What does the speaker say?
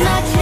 not